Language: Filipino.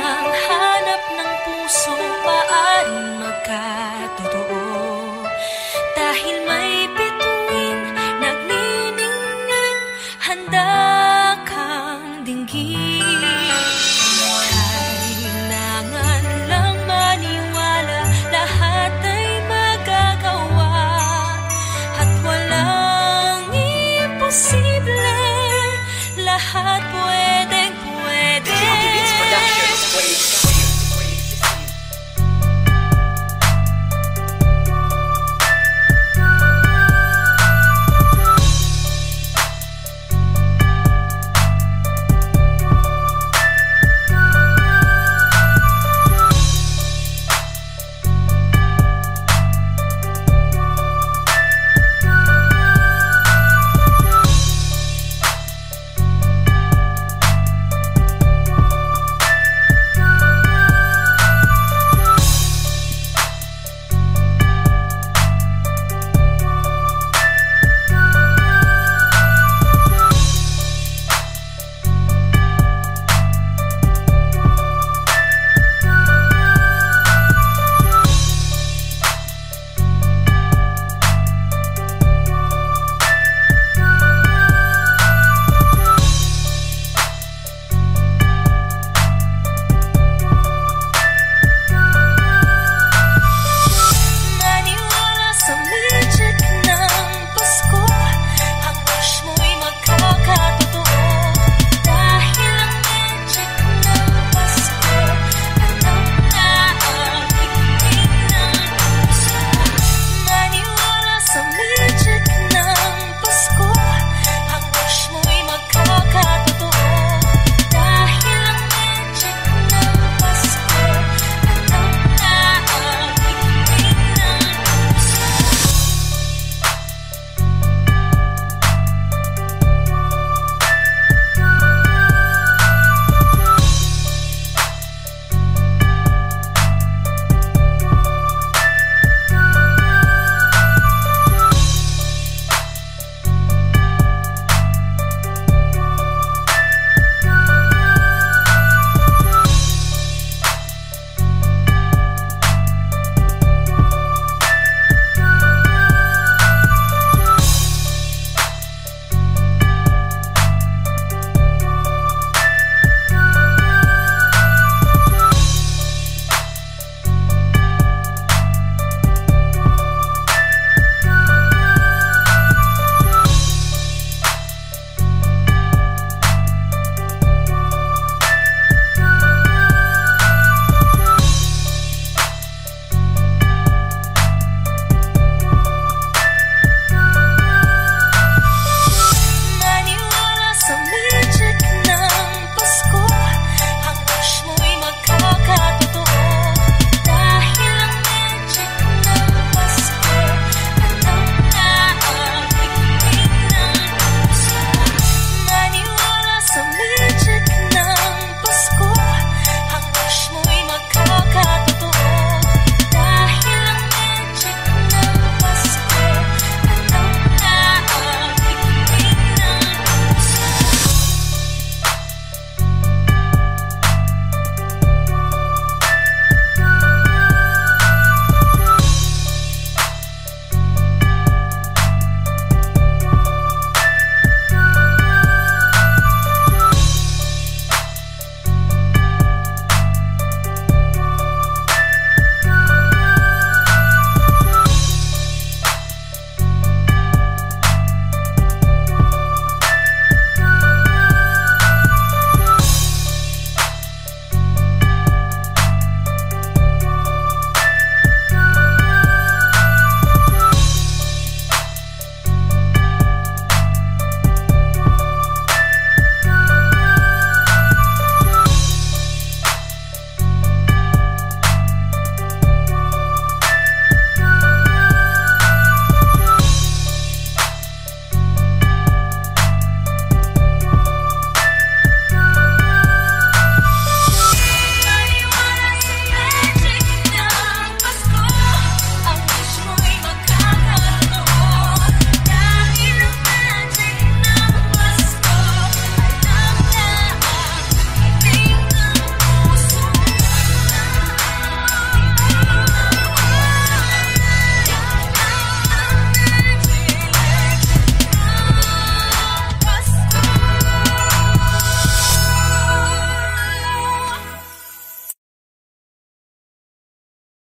ang hanap ng puso Maaring magkatotoo.